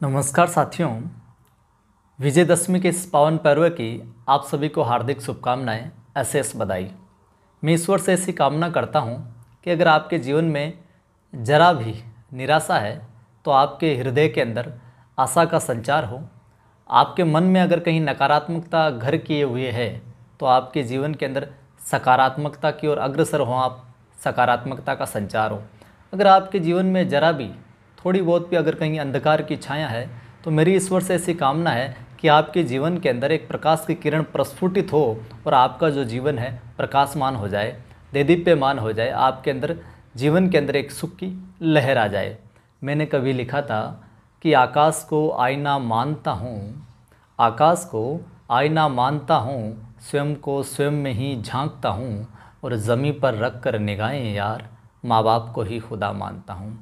नमस्कार साथियों। विजयदशमी के इस पावन पर्व की आप सभी को हार्दिक शुभकामनाएँ अशेष बधाई। मैं ईश्वर से ऐसी कामना करता हूँ कि अगर आपके जीवन में जरा भी निराशा है तो आपके हृदय के अंदर आशा का संचार हो। आपके मन में अगर कहीं नकारात्मकता घर किए हुए है तो आपके जीवन के अंदर सकारात्मकता की ओर अग्रसर हो आप, सकारात्मकता का संचार हो। अगर आपके जीवन में जरा भी थोड़ी बहुत भी अगर कहीं अंधकार की छाया है तो मेरी ईश्वर से ऐसी कामना है कि आपके जीवन के अंदर एक प्रकाश की किरण प्रस्फुटित हो और आपका जो जीवन है प्रकाशमान हो जाए, देदीप्यमान हो जाए, आपके अंदर, जीवन के अंदर एक सुख की लहर आ जाए। मैंने कभी लिखा था कि आकाश को आईना मानता हूँ, आकाश को आईना मानता हूँ, स्वयं को स्वयं में ही झांकता हूँ और ज़मी पर रख कर निगाहें यार, माँ बाप को ही खुदा मानता हूँ।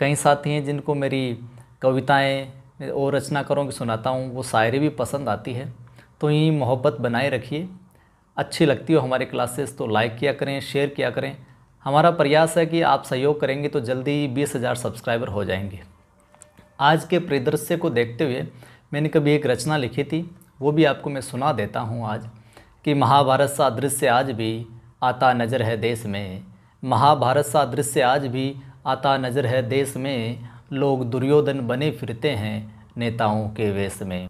कई साथी हैं जिनको मेरी कविताएँ और रचना करों की सुनाता हूँ, वो शायरी भी पसंद आती है। तो यही मोहब्बत बनाए रखिए। अच्छी लगती हो हमारे क्लासेस तो लाइक किया करें, शेयर किया करें। हमारा प्रयास है कि आप सहयोग करेंगे तो जल्दी ही बीस हज़ार सब्सक्राइबर हो जाएँगे। आज के परिदृश्य को देखते हुए मैंने कभी एक रचना लिखी थी, वो भी आपको मैं सुना देता हूँ आज, कि महाभारत सा दृश्य आज भी आता नज़र है देश में। महाभारत सा दृश्य आज भी आता नज़र है देश में। लोग दुर्योधन बने फिरते हैं नेताओं के वेश में।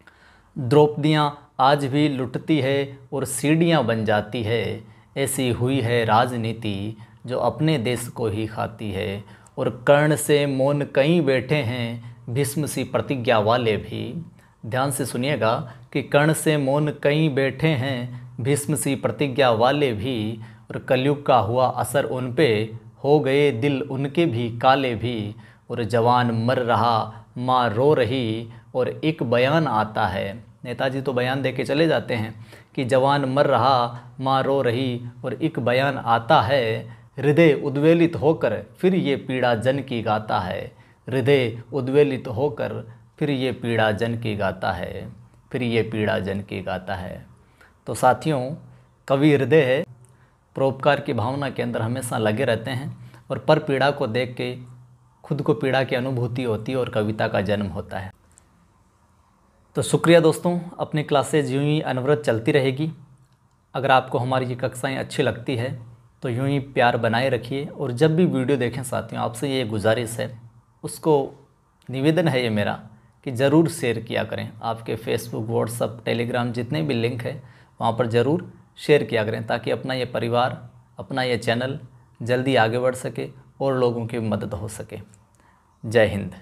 द्रौपदियाँ आज भी लुटती है और सीढ़ियाँ बन जाती है। ऐसी हुई है राजनीति जो अपने देश को ही खाती है। और कर्ण से मौन कई बैठे हैं भीष्म सी प्रतिज्ञा वाले भी। ध्यान से सुनिएगा कि कर्ण से मौन कई बैठे हैं भीष्म सी प्रतिज्ञा वाले भी। और कलयुग का हुआ असर उन पे हो गए दिल उनके भी, काले भी। और जवान मर रहा, माँ रो रही और एक बयान आता है। नेताजी तो बयान दे के चले जाते हैं कि जवान मर रहा, माँ रो रही और एक बयान आता है। हृदय उद्वेलित होकर फिर ये पीड़ा जन की गाता है। हृदय उद्वेलित होकर फिर ये पीड़ा जन की गाता है। फिर ये पीड़ा जन की गाता है। तो साथियों, कवि हृदय है परोपकार की भावना के अंदर हमेशा लगे रहते हैं और पर पीड़ा को देख के, खुद को पीड़ा की अनुभूति होती है और कविता का जन्म होता है। तो शुक्रिया दोस्तों, अपनी क्लासेज यूँ ही अनवरत चलती रहेगी। अगर आपको हमारी ये कक्षाएँ अच्छी लगती है तो यूँ ही प्यार बनाए रखिए और जब भी वीडियो देखें साथियों, आपसे ये गुजारिश है, उसको निवेदन है ये मेरा कि ज़रूर शेयर किया करें। आपके फेसबुक व्हाट्सअप टेलीग्राम जितने भी लिंक है, वहाँ पर ज़रूर शेयर किया करें ताकि अपना ये परिवार, अपना ये चैनल जल्दी आगे बढ़ सके और लोगों की मदद हो सके। जय हिंद।